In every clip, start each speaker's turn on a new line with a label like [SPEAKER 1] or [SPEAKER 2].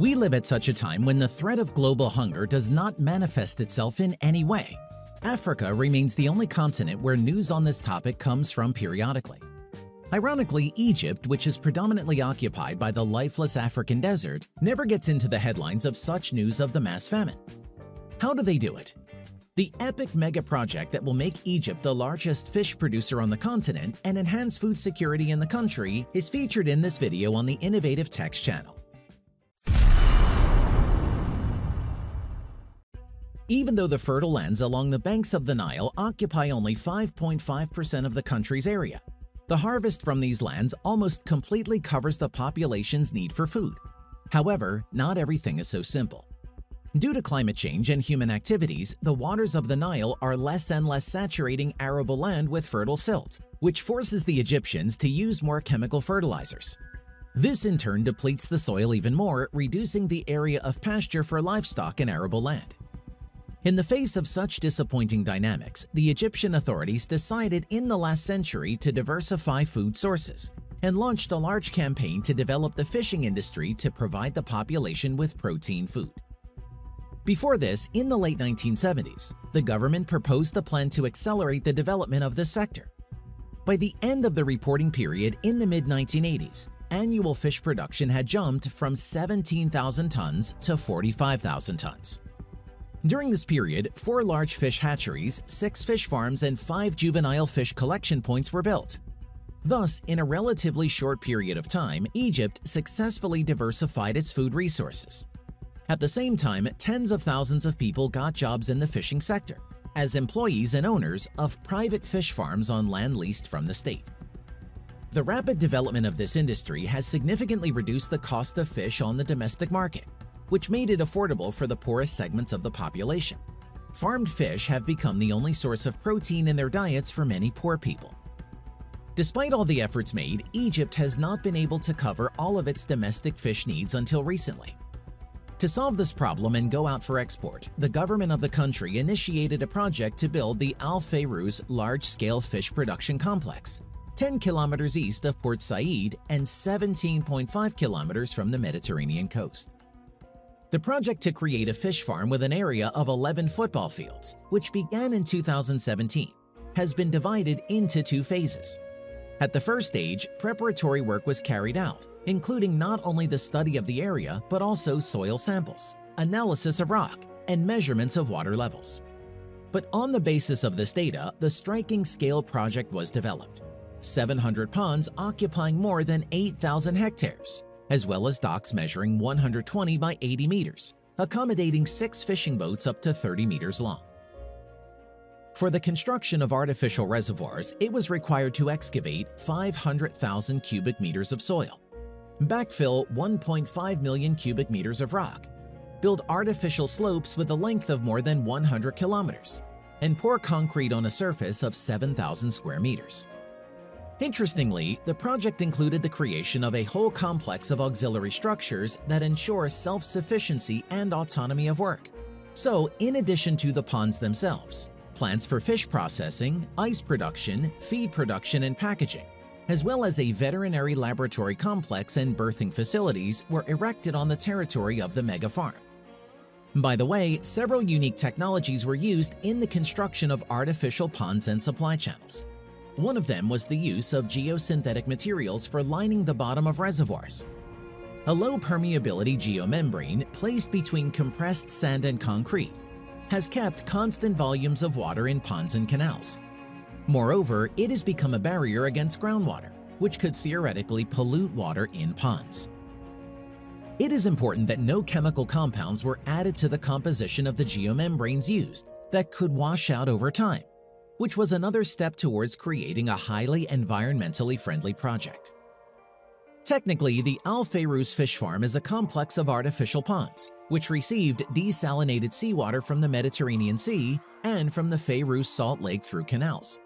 [SPEAKER 1] We live at such a time when the threat of global hunger does not manifest itself in any way. Africa remains the only continent where news on this topic comes from periodically. Ironically, Egypt, which is predominantly occupied by the lifeless African desert, never gets into the headlines of such news of the mass famine. How do they do it? The epic mega project that will make Egypt the largest fish producer on the continent and enhance food security in the country is featured in this video on the Innovative Techs channel. Even though the fertile lands along the banks of the Nile occupy only 5.5% of the country's area, the harvest from these lands almost completely covers the population's need for food. However, not everything is so simple. Due to climate change and human activities, the waters of the Nile are less and less saturating arable land with fertile silt, which forces the Egyptians to use more chemical fertilizers. This in turn depletes the soil even more, reducing the area of pasture for livestock in arable land. In the face of such disappointing dynamics, the Egyptian authorities decided in the last century to diversify food sources and launched a large campaign to develop the fishing industry to provide the population with protein food. Before this, in the late 1970s, the government proposed a plan to accelerate the development of the sector. By the end of the reporting period in the mid-1980s, annual fish production had jumped from 17,000 tons to 45,000 tons. During this period, four large fish hatcheries, six fish farms, and five juvenile fish collection points were built. Thus, in a relatively short period of time, Egypt successfully diversified its food resources. At the same time, tens of thousands of people got jobs in the fishing sector as employees and owners of private fish farms on land leased from the state. The rapid development of this industry has significantly reduced the cost of fish on the domestic market, which made it affordable for the poorest segments of the population. Farmed fish have become the only source of protein in their diets for many poor people. Despite all the efforts made, Egypt has not been able to cover all of its domestic fish needs until recently. To solve this problem and go out for export, the government of the country initiated a project to build the Al Fayrouz large-scale fish production complex, 10 kilometers east of Port Said and 17.5 kilometers from the Mediterranean coast. The project to create a fish farm with an area of 11 football fields, which began in 2017, has been divided into two phases. At the first stage, preparatory work was carried out, including not only the study of the area but also soil samples, analysis of rock, and measurements of water levels. But on the basis of this data, the striking scale project was developed. 700 ponds occupying more than 8,000 hectares, as well as docks measuring 120 by 80 meters, accommodating six fishing boats up to 30 meters long. For the construction of artificial reservoirs, it was required to excavate 500,000 cubic meters of soil, backfill 1.5 million cubic meters of rock, build artificial slopes with a length of more than 100 kilometers, and pour concrete on a surface of 7,000 square meters. Interestingly, the project included the creation of a whole complex of auxiliary structures that ensure self-sufficiency and autonomy of work. So, in addition to the ponds themselves, plants for fish processing, ice production, feed production, and packaging, as well as a veterinary laboratory complex and birthing facilities were erected on the territory of the mega farm. By the way, several unique technologies were used in the construction of artificial ponds and supply channels. One of them was the use of geosynthetic materials for lining the bottom of reservoirs. A low permeability geomembrane placed between compressed sand and concrete has kept constant volumes of water in ponds and canals. Moreover, it has become a barrier against groundwater, which could theoretically pollute water in ponds. It is important that no chemical compounds were added to the composition of the geomembranes used that could wash out over time, which was another step towards creating a highly environmentally friendly project. Technically, the Al Fayruz fish farm is a complex of artificial ponds, which received desalinated seawater from the Mediterranean Sea and from the Fayruz Salt Lake through canals.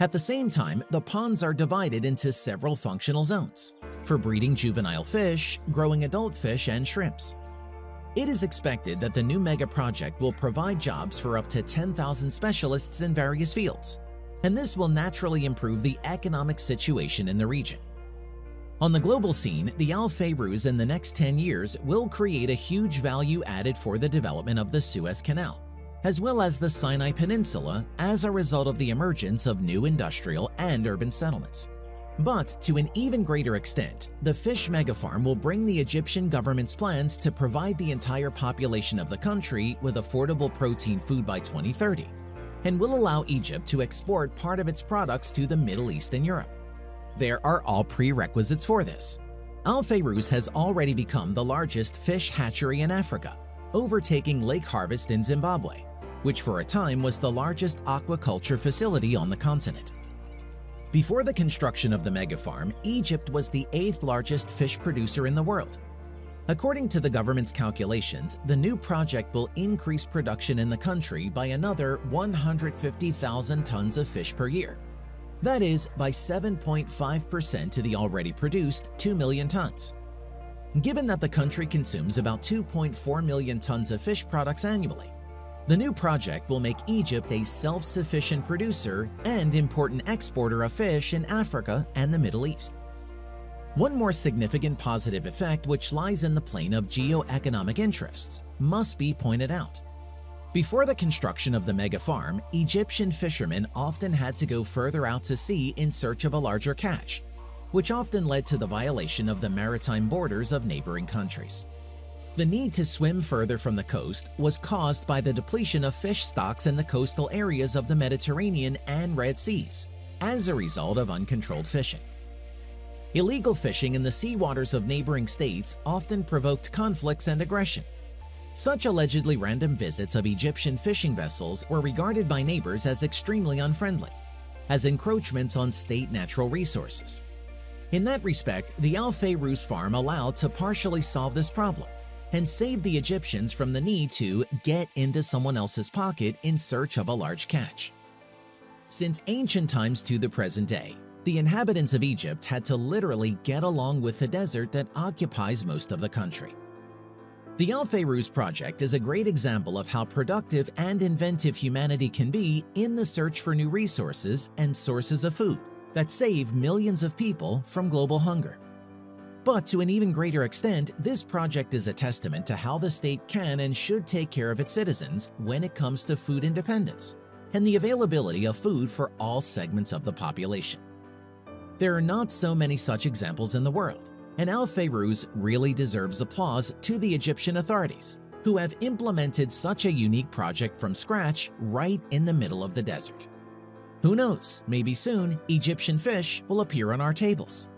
[SPEAKER 1] At the same time, the ponds are divided into several functional zones for breeding juvenile fish, growing adult fish, and shrimps. It is expected that the new mega project will provide jobs for up to 10,000 specialists in various fields, and this will naturally improve the economic situation in the region. On the global scene, the Al Fayruz in the next 10 years will create a huge value added for the development of the Suez Canal, as well as the Sinai Peninsula as a result of the emergence of new industrial and urban settlements. But to an even greater extent, the fish megafarm will bring the Egyptian government's plans to provide the entire population of the country with affordable protein food by 2030, and will allow Egypt to export part of its products to the Middle East and Europe. There are all prerequisites for this. Al Fayruz has already become the largest fish hatchery in Africa, overtaking Lake Harvest in Zimbabwe, which for a time was the largest aquaculture facility on the continent. Before the construction of the megafarm, Egypt was the eighth largest fish producer in the world. According to the government's calculations, the new project will increase production in the country by another 150,000 tons of fish per year, that is, by 7.5% to the already produced 2 million tons. Given that the country consumes about 2.4 million tons of fish products annually, the new project will make Egypt a self-sufficient producer and important exporter of fish in Africa and the Middle East. One more significant positive effect which lies in the plane of geo-economic interests must be pointed out. Before the construction of the mega farm, Egyptian fishermen often had to go further out to sea in search of a larger catch, which often led to the violation of the maritime borders of neighboring countries. The need to swim further from the coast was caused by the depletion of fish stocks in the coastal areas of the Mediterranean and Red Seas as a result of uncontrolled fishing. Illegal fishing in the seawaters of neighboring states often provoked conflicts and aggression, such allegedly random visits of Egyptian fishing vessels were regarded by neighbors as extremely unfriendly, as encroachments on state natural resources. In that respect, the Al Fayruz farm allowed to partially solve this problem and save the Egyptians from the need to get into someone else's pocket in search of a large catch. Since ancient times to the present day, the inhabitants of Egypt had to literally get along with the desert that occupies most of the country. The Al Fayruz project is a great example of how productive and inventive humanity can be in the search for new resources and sources of food that save millions of people from global hunger. But to an even greater extent, this project is a testament to how the state can and should take care of its citizens when it comes to food independence and the availability of food for all segments of the population. There are not so many such examples in the world, and Al Fayruz really deserves applause to the Egyptian authorities, who have implemented such a unique project from scratch right in the middle of the desert. Who knows, maybe soon Egyptian fish will appear on our tables.